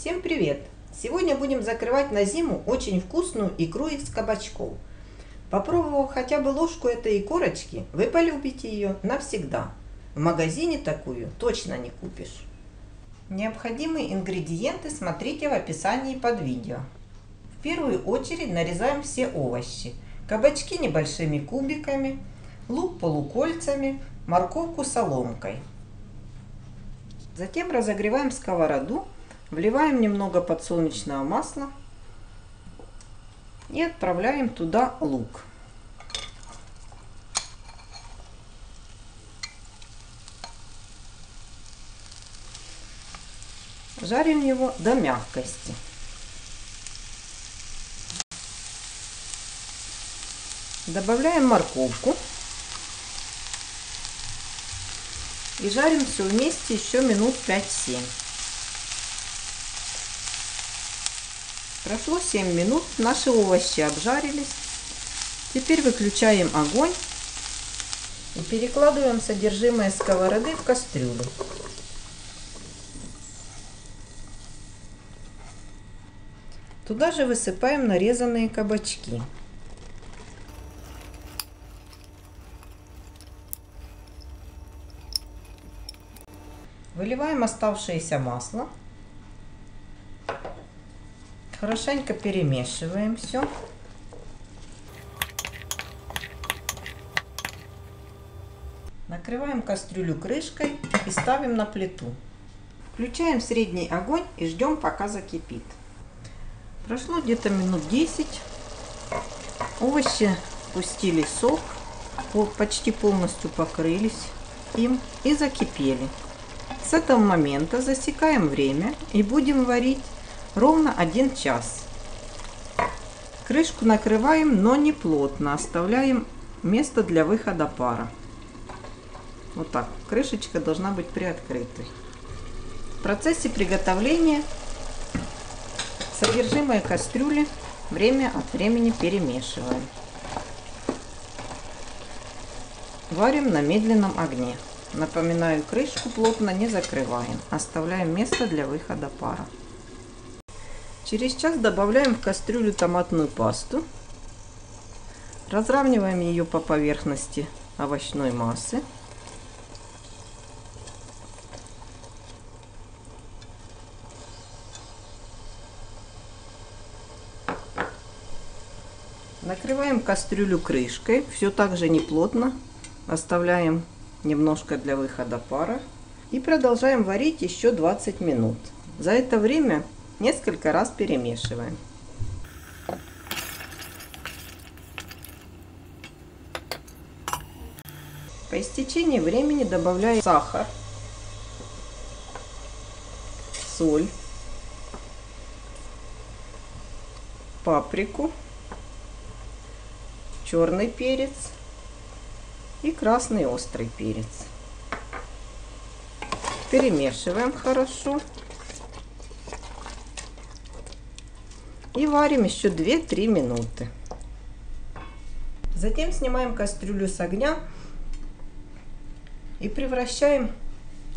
Всем привет! Сегодня будем закрывать на зиму очень вкусную икру из кабачков. Попробовав хотя бы ложку этой икорочки, вы полюбите ее навсегда. В магазине такую точно не купишь. Необходимые ингредиенты смотрите в описании под видео. В первую очередь нарезаем все овощи. Кабачки небольшими кубиками, лук полукольцами, морковку соломкой. Затем разогреваем сковороду, вливаем немного подсолнечного масла и отправляем туда лук. Жарим его до мягкости. Добавляем морковку. И жарим все вместе еще минут 5-7. Прошло 7 минут, наши овощи обжарились. Теперь выключаем огонь и перекладываем содержимое сковороды в кастрюлю. Туда же высыпаем нарезанные кабачки. Выливаем оставшееся масло. Хорошенько перемешиваем все. Накрываем кастрюлю крышкой и ставим на плиту. Включаем средний огонь и ждем пока закипит. Прошло где-то минут 10. Овощи пустили сок, почти полностью покрылись им и закипели. С этого момента засекаем время и будем варить ровно 1 час. Крышку накрываем, но не плотно, оставляем место для выхода пара. Вот так, крышечка должна быть приоткрытой. В процессе приготовления содержимое кастрюли время от времени перемешиваем. Варим на медленном огне. Напоминаю, крышку плотно не закрываем. Оставляем место для выхода пара. Через час добавляем в кастрюлю томатную пасту. Разравниваем ее по поверхности овощной массы. Накрываем кастрюлю крышкой, все так же неплотно. Оставляем немножко для выхода пара. И продолжаем варить еще 20 минут. За это время несколько раз перемешиваем. По истечении времени добавляем сахар, соль, паприку, черный перец и красный острый перец. Перемешиваем хорошо. И варим еще 2-3 минуты. Затем снимаем кастрюлю с огня и превращаем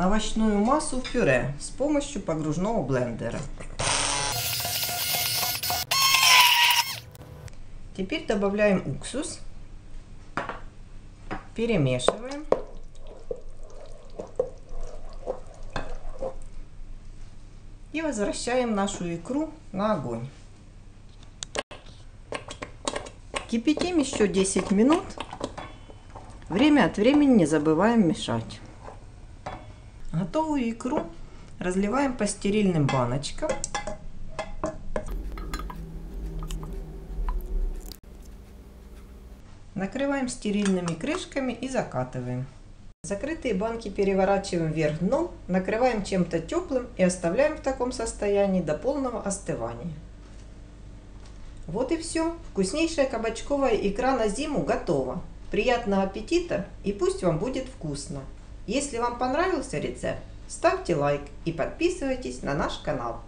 овощную массу в пюре с помощью погружного блендера. Теперь добавляем уксус Перемешиваем. И возвращаем нашу икру на огонь. Кипятим еще 10 минут. Время от времени не забываем мешать. Готовую икру разливаем по стерильным баночкам. Накрываем стерильными крышками и закатываем. Закрытые банки переворачиваем вверх дном, накрываем чем-то теплым и оставляем в таком состоянии до полного остывания. Вот и все. Вкуснейшая кабачковая икра на зиму готова. Приятного аппетита и пусть вам будет вкусно. Если вам понравился рецепт, ставьте лайк и подписывайтесь на наш канал.